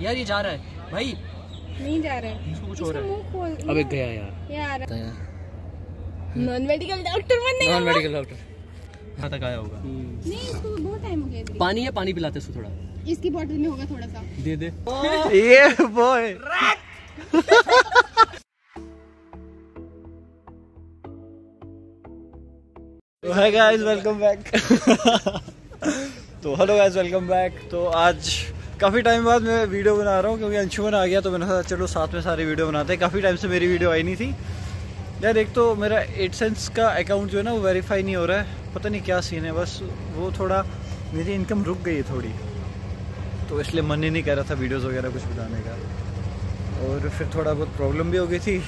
यार ये जा रहा है। भाई। नहीं जा रहा है। इसको कुछ हो रहा है। खोल अबे गया यार। ये आ रहा गया नॉन मेडिकल डॉक्टर बनने नॉन मेडिकल डॉक्टर यहाँ तक आया होगा? नहीं इसको बहुत टाइम हो गया। पानी है पानी पिलाते इसको थोड़ा। इसकी बोतल में होगा थोड़ा सा। दे दे। ये boy hi guys welcome back तो हेलो गाइस वेलकम बैक तो आज काफ़ी टाइम बाद मैं वीडियो बना रहा हूँ, क्योंकि अंशुमन आ गया तो मैंने सोचा चलो, साथ में सारी वीडियो बनाते हैं। काफ़ी टाइम से मेरी वीडियो आई नहीं थी। यार, एक तो मेरा एट सेंस का अकाउंट जो है ना, वो वेरीफाई नहीं हो रहा है। पता नहीं क्या सीन है, बस वो थोड़ा मेरी इनकम रुक गई है थोड़ी। तो इसलिए मन ही नहीं कर रहा था वीडियोज़ वगैरह कुछ बनाने का। और फिर थोड़ा बहुत प्रॉब्लम भी हो गई थी।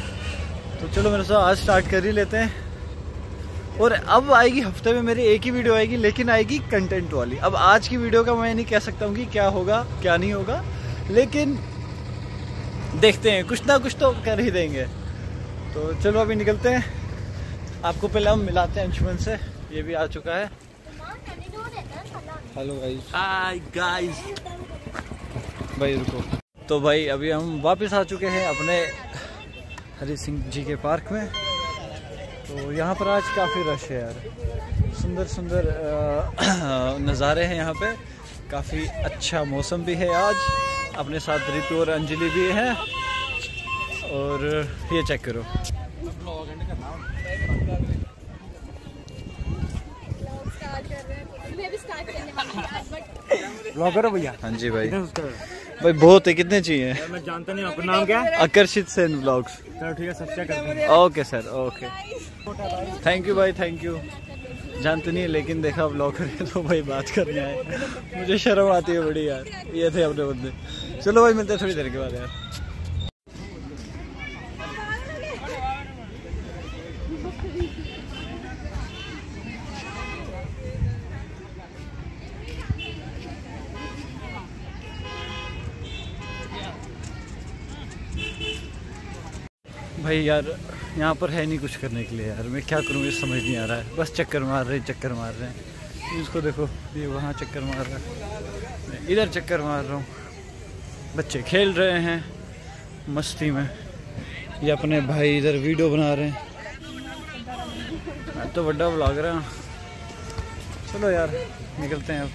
तो चलो मैंने सोचा आज स्टार्ट कर ही लेते हैं। और अब आएगी हफ़्ते में मेरी एक ही वीडियो आएगी लेकिन आएगी कंटेंट वाली। अब आज की वीडियो का मैं नहीं कह सकता हूँ कि क्या होगा क्या नहीं होगा लेकिन देखते हैं कुछ ना कुछ तो कर ही देंगे। तो चलो अभी निकलते हैं। आपको पहले हम मिलाते हैं अंशुमन से ये भी आ चुका है। हेलो गाइस हाय गाइस भाई रुको। तो भाई अभी हम वापस आ चुके हैं अपने हरी सिंह जी के पार्क में। तो यहाँ पर आज काफ़ी रश है यार। सुंदर सुंदर नज़ारे हैं यहाँ पे। काफ़ी अच्छा मौसम भी है आज। अपने साथ रितु और अंजलि भी है। और ये चेक करो। ब्लॉग करो भैया। हाँ जी भाई। भाई बहुत है कितने चाहिए? मैं जानता नहीं आपका नाम क्या है? आकर्षित सेन ब्लॉग्स चलो ठीक है सब्सिया करते हैं। Okay sir okay thank you भाई थैंक यू जानते नहीं है लेकिन देखा ब्लॉग करें तो भाई बात करने आए मुझे शर्म आती है बड़ी यार। ये थे अपने बंदे। चलो भाई, मिलते हैं थोड़ी देर के बाद यार। भाई यार यहाँ पर है नहीं कुछ करने के लिए यार। मैं क्या करूँ ये समझ नहीं आ रहा है। बस चक्कर मार रहे हैं चक्कर मार रहे हैं। इसको देखो ये वहाँ चक्कर मार रहा है। मैं इधर चक्कर मार रहा हूँ। बच्चे खेल रहे हैं मस्ती में। ये अपने भाई इधर वीडियो बना रहे हैं। मैं तो बड़ा ब्लॉग रहा। हूँ चलो यार निकलते हैं अब।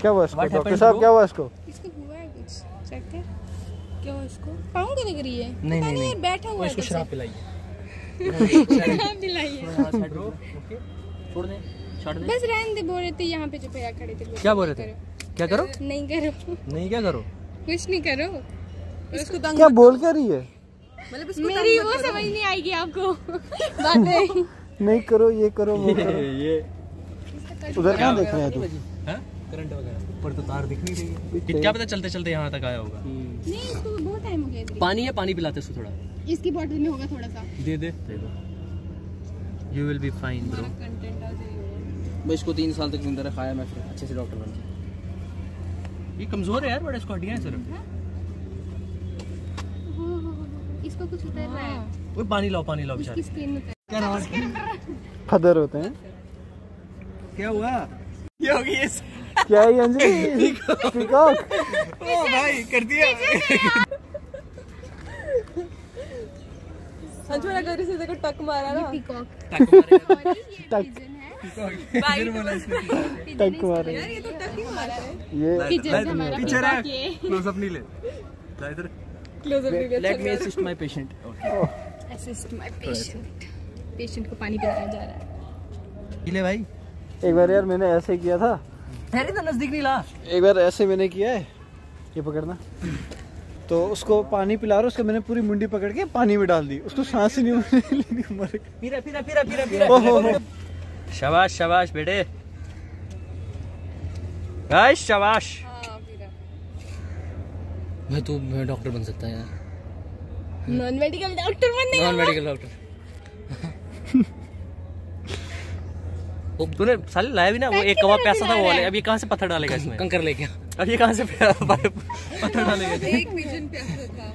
क्या हुआ इसको डॉक्टर साहब? क्या हुआ इसको? इसको हुआ है कुछ? चेक कर। क्या इसको? पाँव को लग रही है? नहीं, नहीं, नहीं। बैठा हुआ इसको शराब पिलाइए छोड़ दे बस रहने दे बोल रहे थे यहाँ पे जो भैया खड़े थे क्या बोल रहे थे? करो। क्या करो? नहीं करो। नहीं क्या करो? कुछ नहीं करो। इसको क्या बोल क्या रही है? मतलब मेरी वो समझ नहीं आएगी आपको। बातें नहीं। करो ये करो वो करो। ये। उधर कहाँ देख रहे हैं तू? करंट वगैरह। ऊपर तो तार दिख नहीं रही है। क्या पता चलते चलते यहाँ तक आया होगा। नहीं इसको बहुत टाइम हो गया पानी है पानी पिलाते इसको थोड़ा। इसकी बोतल में होगा थोड़ा सा। दे दे। दे दो you will be fine bro मैं इसको तीन साल तक ज़िंदा रखाया मैं फिर अच्छे से डॉक्टर बन गया। ये कमज़ोर है यार बड़ा इसको हड्डियाँ हैं। सिर्फ़ इसको कुछ उतर रहा है। ओए पानी लाओ पानी लाओ इसकी बेचारे। स्किन उतर फदर होते हैं। क्या हुआ? ये होगी ये? क्या है अंजलि पीकॉक ओ भाई कर दिया। अंजुना गौरी से देखो टक मारा ना। पीकॉक टक टक। मारे। ये तो टक ही मारा है। ये पिजन हमारा पीछे रह। क्लोज अप नहीं ले। जा इधर। क्लोज अप भी let me assist my patient assist my patient patient को पानी पिलाया जा रहा है। ले भाई। एक बार यार मैंने ऐसे किया था। अरे तो नज़दीक नहीं ला। एक बार ऐसे मैंने किया है ये पकड़ना। तो उसको पानी पिला रहा उसका मैंने पूरी मुंडी पकड़ के पानी में डाल दी। उसको सांस ही नहीं लेनी मर गया। फिरा फिरा फिरा फिरा फिरा ओहो शाबाश शाबाश बेटे। गाइस शाबाश। मैं तो मैं डॉक्टर बन सकता है यार। नॉन मेडिकल डॉक्टर बनने नॉन मेडिकल डॉक्टर तूने साले लाया भी ना वो एक कबाब पैसा था वो वाले। अब ये कहाँ से पत्थर डालेगा इसमें? कंकर लेके आ। अब ये कहाँ से पत्थर डालेगा? एक पिजन प्यासा था।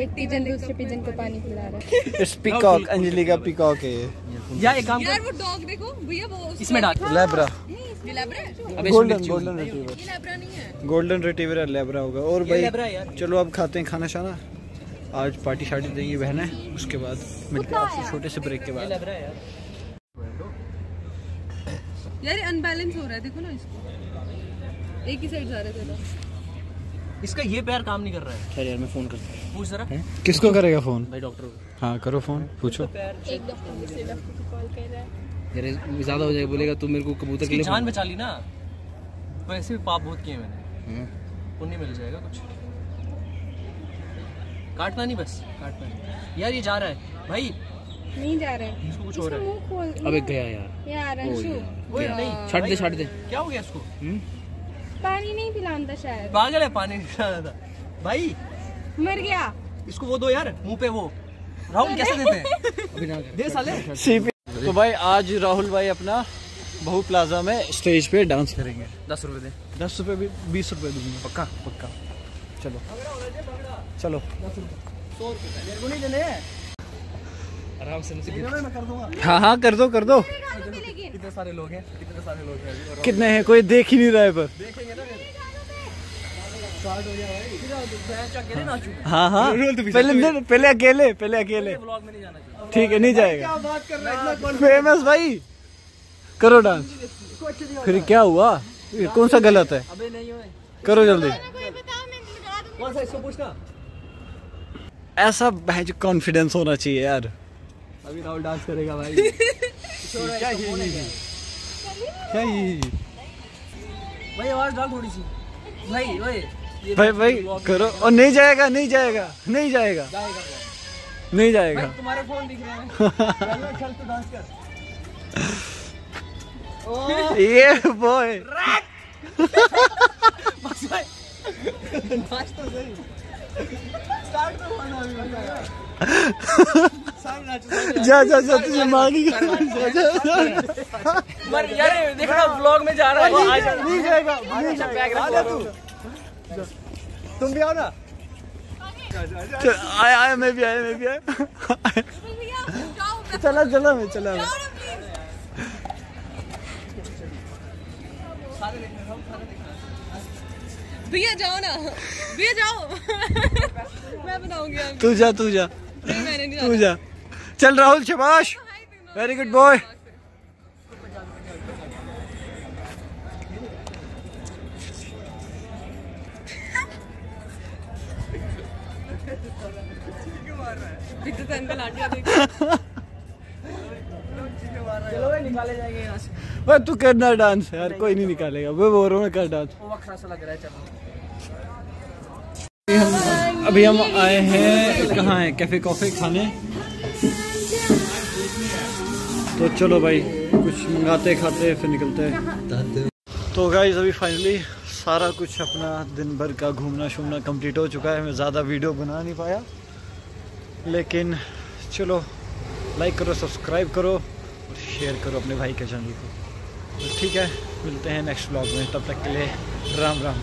एक पिजन दूसरे पिजन को पानी पिला रहा है। इट्स पीकॉक अंजलि का पीकॉक है ये। एक काम यार वो डॉग देखो भैया वो इसमें डाल। Labra labra golden golden retriever ये लैब्रा नहीं है। गोल्डन रिट्रीवर है लेब्रा होगा। और भाई चलो अब खाते हैं खाना शाना। आज पार्टी शार्टी देंगी बहनें उसके बाद मिलते हैं आपसे छोटे से ब्रेक के बाद। यार ये अनबैलेंस हो रहा है देखो ना इसको। एक ही साइड जा रहा है तेरा इसका ये पैर काम नहीं कर रहा है। खैर यार मैं फ़ोन करता हूँ। पूछ जरा। किसको करेगा फ़ोन भाई डॉक्टर हाँ करो फ़ोन पूछो। एक डॉक्टर दूसरे डॉक्टर को कॉल कर रहा है। यार ज़्यादा हो जाएगा बोलेगा तू मेरे को कबूतर के लिए जान बचा ली ना। वैसे भी पाप बहुत किए मैंने। पुण्य मिल जाएगा कुछ। काटना नहीं बस काटना नहीं। यार ये जा रहा है। भाई नहीं जा रहा। है इसको कुछ हो। रहा है अबे गया यार। यार। अंशु नहीं छाट दे छाट दे। क्या हो गया इसको? पानी नहीं पिलाता शायद। पागल है पानी नहीं था। भाई मर गया। इसको वो दो यार मुँह पे वो। राहुल कैसे देते हैं? अभी ना दे साले। तो भाई आज राहुल भाई अपना बहु प्लाजा में स्टेज पे डांस करेंगे। दस रुपए दे। दस रुपए भी बीस रुपए दूँगा। पक्का? पक्का। चलो। चलो। आराम से मुझे मैं कर दूँगा। हाँ हाँ कर दो कर दो। कितने सारे लोग हैं? कितने सारे लोग हैं? कितने हैं? कोई देख ही नहीं रहा है पर। देखेंगे ना फिर। स्टार्ट हो हाँ हाँ। पहले पहले अकेले पहले अकेले। ब्लॉग में नहीं जाना चाहिए। ठीक है नहीं जाएगा। बात कर रहा है? फ़ेमस भाई। करो डांस फिर क्या हुआ? कौन सा गलत है? अबे नहीं होए। करो जल्दी। कौन सा इसको पूछना? ऐसा भाई जो कॉन्फिडेंस होना चाहिए यार। अभी राहुल डांस करेगा भाई। क्या ये क्या ये भाई आवाज़ डाल थोड़ी सी। भाई ओए भाई भाई करो। और नहीं जाएगा नहीं जाएगा नहीं जाएगा। जाएगा नहीं जाएगा। तुम्हारे फ़ोन दिख रहे हैं। चल तू डांस कर। ये बॉय बस भाई। नाच तो सही। स्टार्ट तो होना अभी जा जा जा तुझे मांगी जा जा जा। मर यार देख रहा ब्लॉग में जा रहा है वो आ जा। नहीं जाएगा नहीं जाएगा। आ जा तू। तुम भी आओ ना। आया आया मैं भी आया मैं भी आया। चला चला मैं चला। मैं भैया जाओ ना। भैया जाओ। मैं बनाऊँगी तू जा तू जा। नहीं मैंने नहीं तू जा। चल राहुल शबाश। वेरी गुड बॉय भाई निकाले जाएँगे यहाँ से भाई तू करना डांस यार कोई नहीं निकालेगा। वो बोल रहा हूँ कर डांस। वो वक्रा सा लग रहा है चलो। अभी हम आए हैं कहाँ है? कैफ़े कॉफे खाने। तो चलो भाई, कुछ मंगाते, खाते, फिर निकलते तो गाइज़ अभी फाइनली सारा कुछ अपना दिन भर का घूमना शूमना कंप्लीट हो चुका है। मैं ज़्यादा वीडियो बना नहीं पाया। लेकिन चलो लाइक करो सब्सक्राइब करो और शेयर करो अपने भाई के चैनल को। तो ठीक है, मिलते हैं नेक्स्ट ब्लॉग में। तब तक के लिए राम राम।